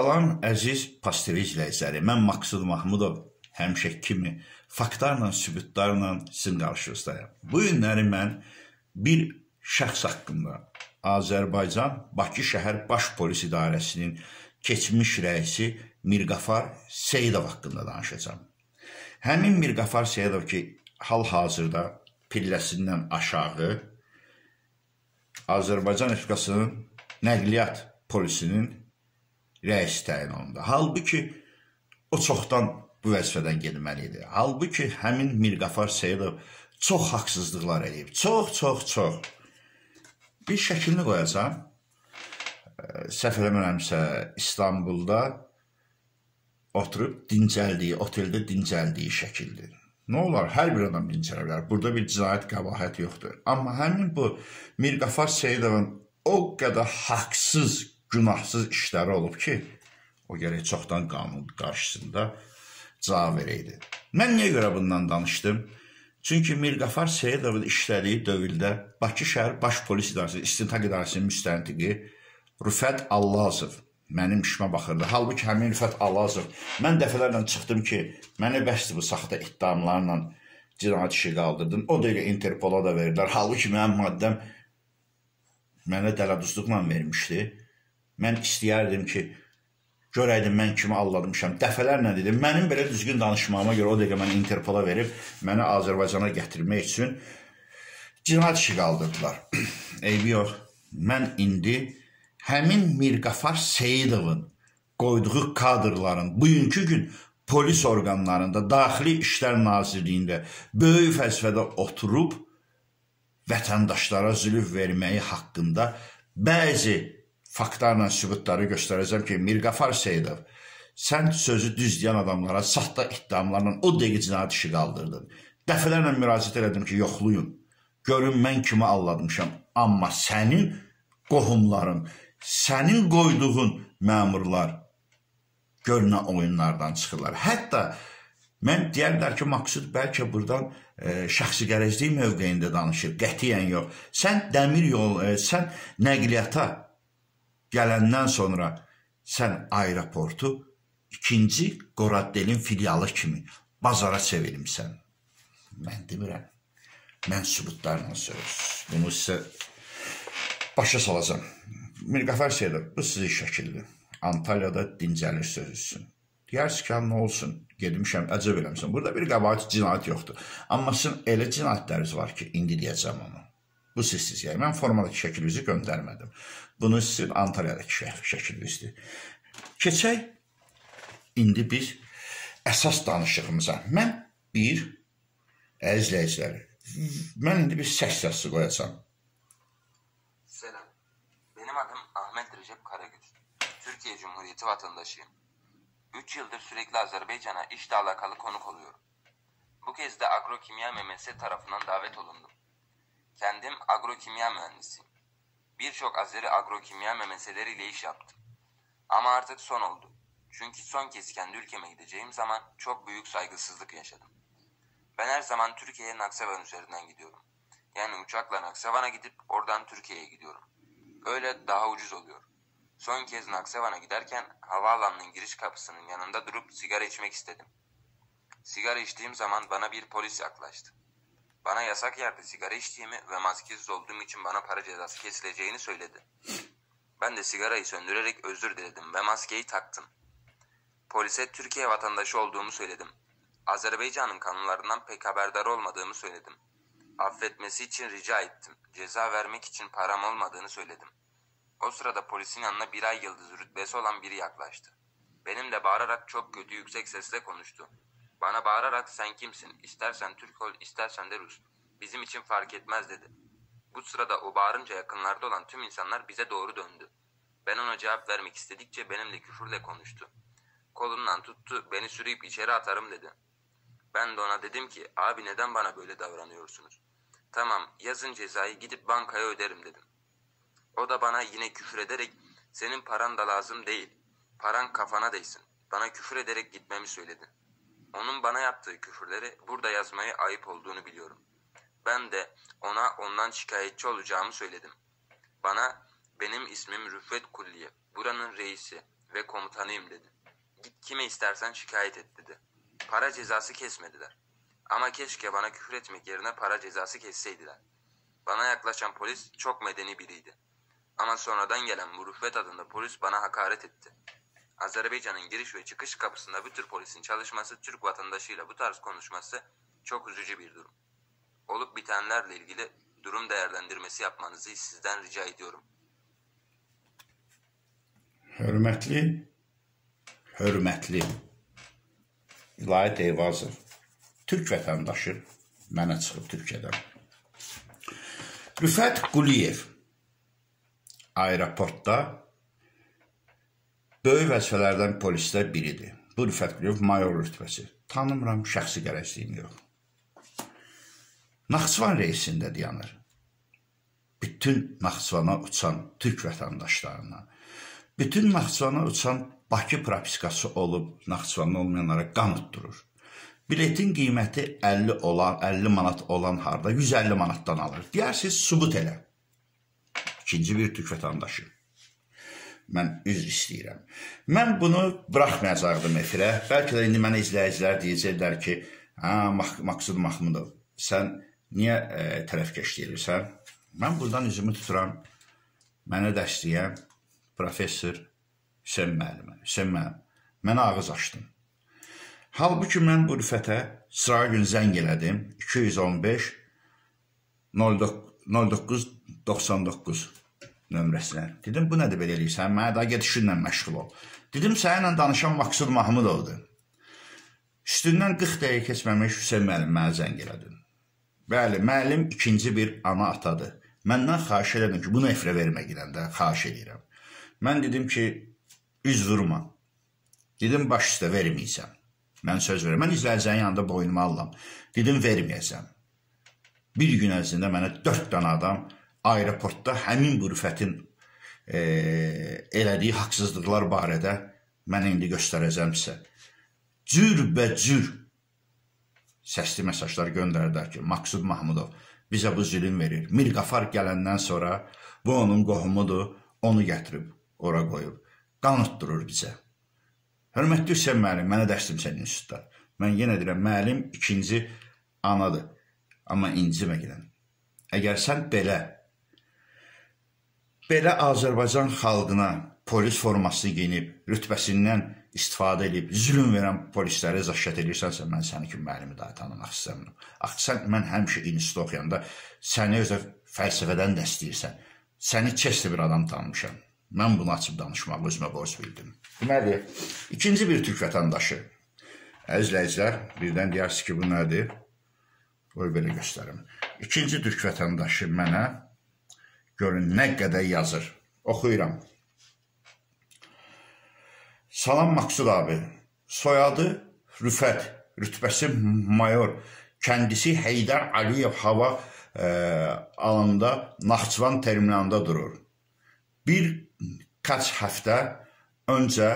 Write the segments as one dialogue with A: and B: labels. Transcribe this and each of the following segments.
A: Salam əziz pastel izləyiciləri. Mən Maksud Mahmudov. Həmişə kimi faktlarla, sübutlarla sizin qarşınızdayam. Bu günləri mən bir şəxs haqqında Azərbaycan Bakı şəhər Baş Polis İdarəsinin keçmiş rəisi Mirqafar Seyidov haqqında danışacağam. Həmin Mirqafar Seyidov ki, hal-hazırda pilləsindən aşağı Azərbaycan Respublikasının nəqliyyat polisinin rəis təyin olundu. Halbuki o çoxdan bu vəzifədən getməli idi. Halbuki həmin Mirqafar Seyidov çox haqsızlıqlar edib. Çox, çox, çox. Bir şəklini qoyacağam. Səhv eləmirəmsə İstanbulda oturub dincəldiyi, oteldə dincəldiyi şəkildir. Nə olar? Hər bir adam dincələ bilər. Burada bir cinayət qəbahət yoxdur. Amma həmin bu Mirqafar Seyidovun o qədər haqsız, günahsız işləri olub ki, o gərək çoxdan qanun qarşısında cavab verəydi. Mən niyə görə bundan danışdım? Çünki Mirqafar Seyidovun işlədiyi dövrdə Bakı şəhər Baş Polis İdarəsinin İstintaq İdarəsinin müstəntiqi Rüfət Allahov mənim işimə baxırdı. Halbuki həmin Rüfət Alazov, mən dəfələrlə çıxdım ki, məni bəsdir bu saxta iddiamlarla cinayət işi qaldırdın. O dəqiqə Interpola da verdilər. Halbuki mənim maddəm mənə dələduzluqla vermişdi. Mən istəyərdim ki, görəydim mən kimi aldatmışam. Dəfələrlə dedim, mənim belə düzgün danışmağıma görə o dəqiqə məni Interpola verib məni Azərbaycana gətirmək üçün cinayət işi qaldırdılar. Eybi yox. Mən indi həmin Mirqafar Seyidovun qoyduğu kadrların bugünkü gün polis orqanlarında, Daxili İşlər Nazirliyində böyük vəzifədə oturub vətəndaşlara zülüf verməyi haqqında bəzi faktlarla sübutları göstərəcəm ki, Mirqafar Seyidov, sən sözü düz deyən adamlara saxta iddiamlarla o dəqiqə cinayət işi qaldırdın. Dəfələrlə müraciət elədim ki, yoxlayın. Görün mən kimi allatmışam. Amma sənin qohumların, sənin qoyduğun məmurlar görünə oyunlardan çıxırlar. Hətta mən deyərlər ki, Maksud bəlkə burdan e, şəxsi qərəzlik mövqeyində danışır. Qətiyyən yox. Sən dəmir yol, e, sən nəqliyyata gələndən sonra sən aeroportu ikinci Qoraddelin filialı kimi bazara çevirmisən. Mən demirəm. Mən sübutlarla söz. Bunu sizə başa salacağam. Mirqafar Seyidov, bu sizin şəkildir. Antalyada dincəlir sözüsün. Deyərsiniz ki, nə olsun, gedmişəm, əcəb eləmişəm. Burada bir qəbahət cinayət yoxdur. Amma sizin elə cinayətləriniz var ki, indi deyəcəm onu. Bu sizsiz, yəni mən formadakı şəklinizi göndərmədim. Bunu sizin Antalyadakı şək şəklinizdir. Keçək indi biz əsas danışığımıza. Mən bir əzizləyicilər, mən indi bir səs yazısı qoyacağam.
B: Türkiye Cumhuriyeti vatandaşıyım. 3 yıldır sürekli Azerbaycan'a işle alakalı konuk oluyorum. Bu kez de agrokimya memesi tarafından davet olundum. Kendim agrokimya mühendisiyim. Birçok Azeri agrokimya memeseleriyle iş yaptım. Ama artık son oldu. Çünkü son kez kendi ülkeme gideceğim zaman çok büyük saygısızlık yaşadım. Ben her zaman Türkiye'ye Naksevan üzerinden gidiyorum. Yani uçakla Naksevan'a gidip oradan Türkiye'ye gidiyorum. Öyle daha ucuz oluyor. Son kez Naksevan'a giderken havaalanının giriş kapısının yanında durup sigara içmek istedim. Sigara içtiğim zaman bana bir polis yaklaştı. Bana yasak yerde sigara içtiğimi ve maskesiz olduğum için bana para cezası kesileceğini söyledi. Ben de sigarayı söndürerek özür diledim ve maskeyi taktım. Polise Türkiye vatandaşı olduğumu söyledim. Azerbaycan'ın kanunlarından pek haberdar olmadığımı söyledim. Affetmesi için rica ettim. Ceza vermek için param olmadığını söyledim. O sırada polisin yanına bir ay yıldız rütbesi olan biri yaklaştı. Benimle bağırarak çok kötü yüksek sesle konuştu. Bana bağırarak sen kimsin? İstersen Türk ol, istersen de Rus. Bizim için fark etmez dedi. Bu sırada o bağırınca yakınlarda olan tüm insanlar bize doğru döndü. Ben ona cevap vermek istedikçe benimle küfürle konuştu. Kolundan tuttu, beni sürüyüp içeri atarım dedi. Ben de ona dedim ki, abi neden bana böyle davranıyorsunuz? Tamam, yazın cezayı gidip bankaya öderim dedim. O da bana yine küfür ederek senin paran da lazım değil. Paran kafana değsin. Bana küfür ederek gitmemi söyledi. Onun bana yaptığı küfürleri burada yazmayı ayıp olduğunu biliyorum. Ben de ona ondan şikayetçi olacağımı söyledim. Bana benim ismim Rüfet Kulliye, buranın reisi, ve komutanıyım dedi. Git kime istersen şikayet et dedi. Para cezası kesmediler. Ama keşke bana küfür etmek yerine para cezası kesseydiler. Bana yaklaşan polis çok medeni biriydi. Ama sonradan gelen bu rüşvet adında polis bana hakaret etti. Azerbaycan'ın giriş ve çıkış kapısında bu tür polisin çalışması Türk vatandaşıyla bu tarz konuşması çok üzücü bir durum. Olup bitenlerle ilgili durum değerlendirmesi yapmanızı sizden rica ediyorum.
A: Hörmətli, hörmətli İlahi Eyvazov, Türk vətəndaşı mənə çıxıb Türkiyədən. Rüfət Quliyev aeroportda böyük vəzifələrdən polislər biridir. Bu Rüfət Quliyev mayor rütbəsi. Tanımıram, şəxsi qərəzliyim yox. Naxçıvan reysində dayanır. Bütün Naxçıvana uçan türk vətəndaşlarına, bütün Naxçıvana uçan Bakı propiskası olub Naxçıvanda olmayanlara qan utdurur. Biletin qiyməti 50 olan, 50 manat olan harda 150 manatdan alır. Deyərsiniz, sübut elə. İkinci bir türk vətəndaşı. Mən üzr istəyirəm. Mən bunu buraxmayacaqdım efirə. Bəlkə də indi mənə izləyicilər deyəcəklər ki, hə, Maksud Mahmudov, sən niyə e, tərəfkeşləyirsən? Mən buradan üzümü tuturam. Mənə dəstəyən professor Hüseyn müəllimə. Hüseyn müəllim, mənə ağız açdın. Halbuki mən bu rüfətə sıra gün zəng elədim. 215 0999 nömrəsinə. Dedim, bu nədir belə eləyirsən? Mənə daha get işinlə məşğul ol. Dedim, səninlə danışan Maksud Mahmudovdur. Üstündən 40 dəqiqə keçməmiş Hüseyn müəllim mənə zəng elədi. Bəli, müəllim ikinci bir ana atadır. Məndən xahiş elədim ki, bunu efirə vermə gedəndə xahiş edirəm. Mən dedim ki, üz vurma. Dedim, baş üstə verməyəcəm. Mən söz verirəm. Mən izləyicinin yanında boynuma alıram. Dedim, verməyəcəm. Bir gün ərzində mənə dörd dənə adam aeroportda həmin bu rüfətin e, elədiyi haqsızlıqlar barədə mən indi göstərəcəm sizə. Cürbəcür səsli mesajlar göndərdilər ki, Maksud Mahmudov bizə bu zülüm verir. Mir Qafar gələndən sonra bu onun qohumudur, onu gətirib ora qoyub. Qan utdurur bizə. Hörmətli Hüseyn müəllim, mənə dərslimsən institutda. Mən yenə deyirəm, müəllim ikinci anadır. Amma incimə gələn. Əgər sən belə belə Azərbaycan xalqına polis formasını geyinib, rütbəsindən istifadə edib, zülm verən polisləri zəşət edirsənsə, mən səni kimi müəllimi daha tanımaq istəmirəm. Axı sən mən həmişə institutda oxuyanda səni özə fəlsəfədən də istəyirsən. Səni keçli bir adam tanımışam. Mən bunu açıb danışmağı özümə borc bildim. Deməli, ikinci bir türk vətəndaşı. Əzizləyicilər, birdən deyirsiniz ki, bu nədir? Qoy belə göstərim. İkinci türk vətəndaşı mənə görün nə qədər yazır. Oxuyuram. Salam Maksud abi. Soyadı Rüfət, rütbəsi mayor. Kəndisi Heydər Əliyev hava e, alanında Naxçıvan terminalında durur. Bir kaç həftə öncə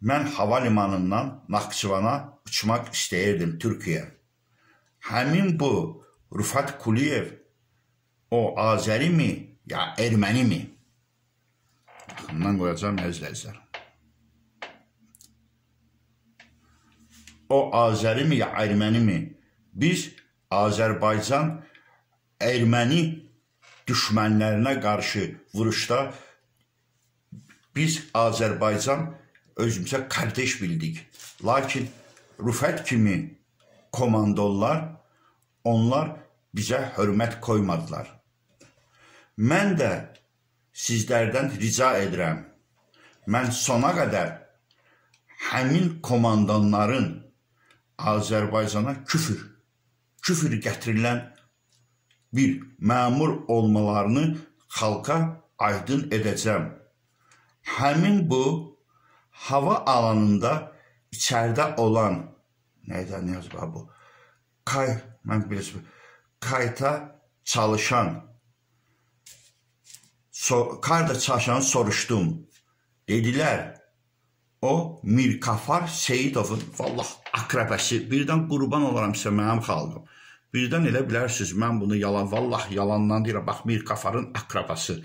A: mən hava limanından Naxçıvana uçmaq istəyirdim Türkiyə. Həmin bu Rüfət Kuliyev o Azərimi ya Ermənimi? Yaxından qoyacağam əzizlər. O Azərimi ya Ermənimi? Biz Azərbaycan Erməni düşmənlərinə qarşı vuruşda Biz Azərbaycan özümüzə kardeş bildik. Lakin Rüfət kimi komandollar, onlar bizə hörmət koymadılar. Mən də sizlərdən rica edirəm. Mən sona qədər həmin komandanların Azərbaycana küfür, küfür gətirilən bir məmur olmalarını xalqa aydın edəcəm həmin bu hava alanında içəridə olan nəydə nə yazıb bu? Kay, mən bilirəm, kayta çalışan so, kayda çalışanı soruşdum. Dedilər, o Mirkafar Seyidovun vallah akrabəsi, birdən qurban olaram sizə mənim xalqım. Birdən elə bilərsiniz, mən bunu yalan, vallah yalandan deyirəm. Bax, Mirkafarın akrabası.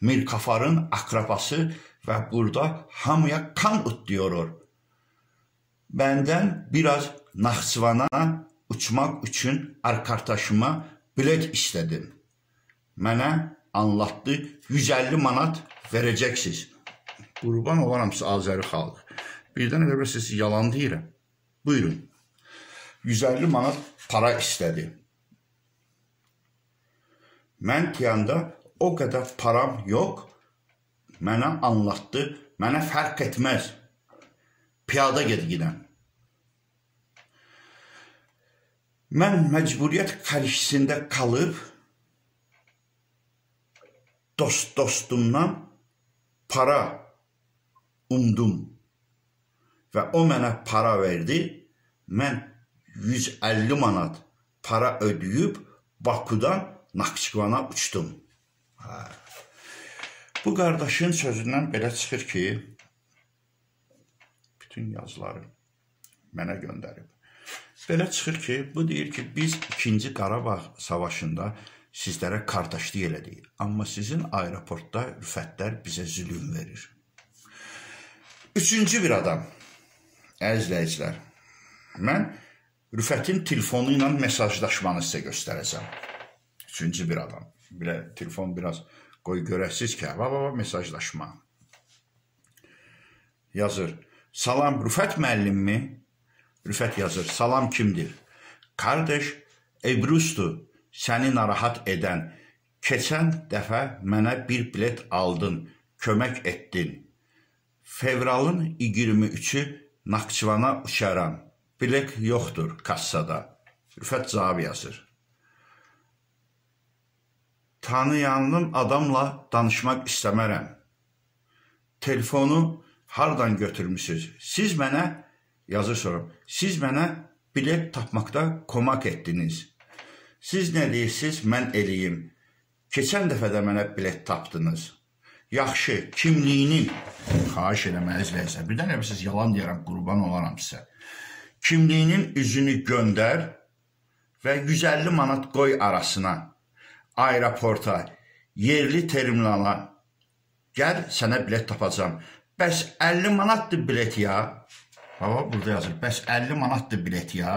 A: Mirkafarın akrabası və burada hamıya kan utluyor. Bəndən biraz Naxçıvana uçmaq üçün arkadaşıma bilet istədim. Mənə anlattı 150 manat verəcəksiniz. Qurban olaram sizə Azəri xalq. Birdən elə biləsiniz yalan deyirəm. Buyurun. 150 manat para istədi. Mən deyəndə o qədər param yox. Mənə anlatdı. Mənə fərq etməz. Piyada gedginəm. Mən məcburiyyət karşısında qalıb dost dostumdan para umdum və o mənə para verdi. Mən 150 manat para ödəyib Bakudan Naxçıvana uçdum. Hə. Bu qardaşın sözündən belə çıxır ki, bütün yazıları mənə göndərib. Belə çıxır ki, bu deyir ki, biz 2-ci Qarabağ savaşında sizlərə qardaşlıq elədik, amma sizin aeroportda rüfətlər bizə zülm verir. Üçüncü bir adam, əzizləyicilər, mən Rüfətin telefonu ilə mesajlaşmanı sizə göstərəcəm. Üçüncü bir adam. Belə telefon biraz qoy görəsiz ki, va va va mesajlaşma. Yazır. Salam Rüfət müəllimmi? Rüfət yazır. Salam kimdir? Kardeş Ebrusdur. Səni narahat edən. Keçən dəfə mənə bir bilet aldın, kömək etdin. Fevralın 23-ü Naxçıvana uçaram. Bilet yoxdur kassada. Rüfət cavab yazır. Tanıyanım adamla danışmaq istəmərəm. Telefonu hardan götürmüsüz? Siz mənə yazı sorum. Siz mənə bilet tapmaqda komak etdiniz. Siz nə deyirsiniz, mən eləyim. Keçən dəfə də mənə bilet tapdınız yaxşı kimliyinin xahiş eləməli izləyirsən. Birdən elə siz yalan deyirəm, qurban olaram sizə. Kimliyinin üzünü göndər və 150 manat qoy arasına aeroporta, yerli terminala gəl sənə bilet tapacam. Bəs 50 manatdır bilet ya. Hava burada yazır. Bəs 50 manatdır bilet ya.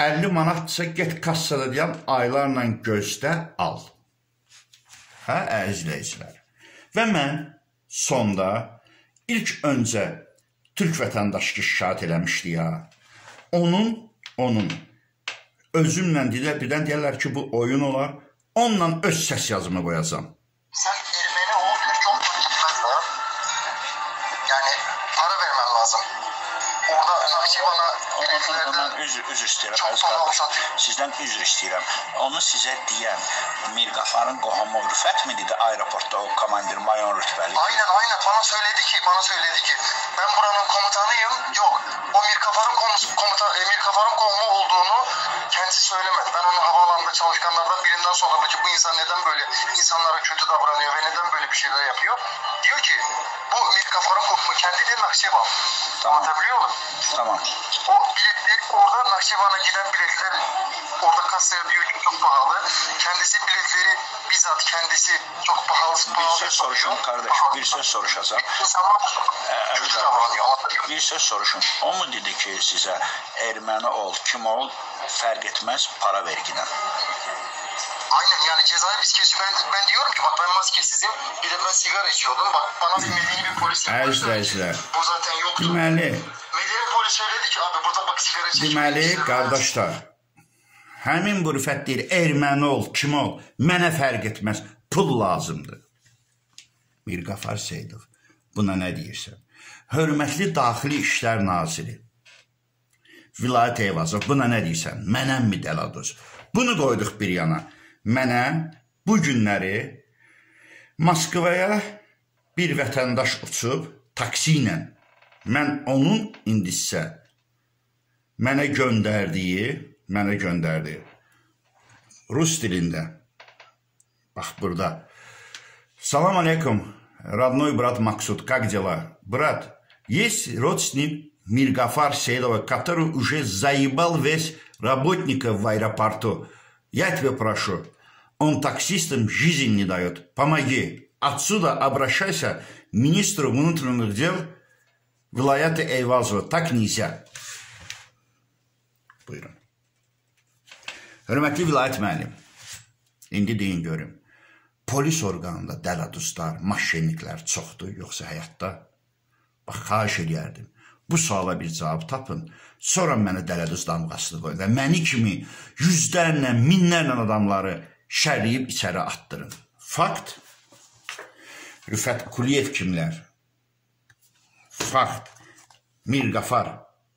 A: 50 manatsa get kassada deyən aylarla gözdə al. Hə, əzizləyicilər. Və mən sonda ilk öncə türk vətəndaşı şikayət eləmişdi ya. Onun, onun özümlə deyirlər, birdən deyirlər ki, bu oyun olar. Onunla öz səs yazımı qoyacam.
C: Sən erməni ol, türk ol, fark etmez ya. Yani para vermen lazım. Orada Nakşibana biletlerden
D: Ondan üzr, üzr istəyirəm,
C: Çox
D: əziz
C: pahalı
D: qardaşım.
C: satır.
D: Sizdən üzr istəyirəm. Onu sizə deyən Mirqafarın qohumu Rüfət mi dedi aeroportda o komandir mayor rütbəli?
C: Aynen aynen bana söyledi ki bana söyledi ki ben buranın komutanıyım. Yok o Mirkafar'ın komusu, komuta, e, komumu olduğunu kendisi söylemedi. Ben onun havaalanında çalışkanlardan birinden sordum ki bu insan neden böyle insanlara kötü davranıyor ve neden böyle bir şeyler yapıyor. Diyor ki bu Mirkafar'ın komumu kendi de Nakşivan.
D: Tamam.
C: Anlatabiliyor muyum?
D: Tamam.
C: O biletler orada Nakşivan'a giden biletler orada kasaya diyor ki çok pahalı. Kendisi biletleri bizzat kendisi çok pahalı
D: Bir
C: pahalı
D: söz soruşun kardeş, bir söz soruşacağım.
C: İnsanlar kötü davranıyor. muyum?
D: bir söz soruşun. O mu dedi ki sizə erməni ol, kim ol, fərq etməz para vergidən?
C: Aynen yani cezayı biz kesiyor. Ben, ben diyorum ki bak ben maskesizim. Bir de ben sigara içiyordum. Bak bana bir medeni bir polis
A: Əziz
C: yaklaştı.
A: izləyicilər,
C: Bu zaten yoktu.
A: deməli,
C: Medeni polis söyledi ki abi burada bak sigara çekiyor.
A: deməli qardaşlar, həmin bu rüfət deyir, erməni ol, kim ol, mənə fərq etməz, pul lazımdır. Mirqafar Seydov, buna nə deyirsən? Hörmətli Daxili İşlər Naziri, Vilayət Eyvazov, buna nə deyirsən? Mənəmmi Deladoz? Bunu qoyduq bir yana Mənə bu günləri Moskvaya bir vətəndaş uçub taksi ilə mən onun indisə mənə göndərdiyi, mənə göndərdiyi rus dilində bax burada Salam алейкум, родной брат Максут, как дела? Брат, есть родственник Миргафар Сейдова, который уже заебал весь работников в аэропорту. Я тебя прошу, он таксистам жизнь не дает, помоги. Отсюда обращайся к министру внутренних дел vilayəti Eyvazova. Tak nizə. Buyurun. Hörmətli vilayət müəllim, indi deyin görüm. Polis orqanında dələduzlar, maşenniklər çoxdur, yoxsa həyatda? Bax, xahiş edərdim. Bu suala bir cavab tapın. Sonra mənə dələduz damğasını qoyun və məni kimi yüzlərlə, minlərlə adamları şərləyib içəri atdırın. Fakt. Rüfət Kuliyev kimlər? Fakt. Mir Qafar,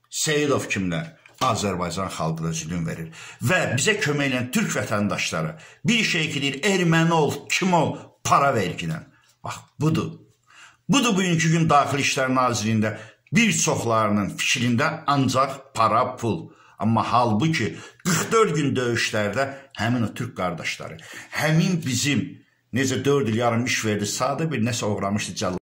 A: Seyidov kimlər? Azərbaycan xalqına zülüm verir. Və bizə kömək edən türk vətəndaşları bir şey ki deyir, erməni ol, kim ol, para verginə. Bax, budur. Budur bugünkü gün Daxili İşlər Nazirliyində bir çoxlarının fikrində ancaq para, pul. Amma halbuki 44 gün döyüşlərdə həmin o türk qardaşları, həmin bizim necə 4 il yarım iş verdi, sadə bir nəsə uğramışdı cəllad.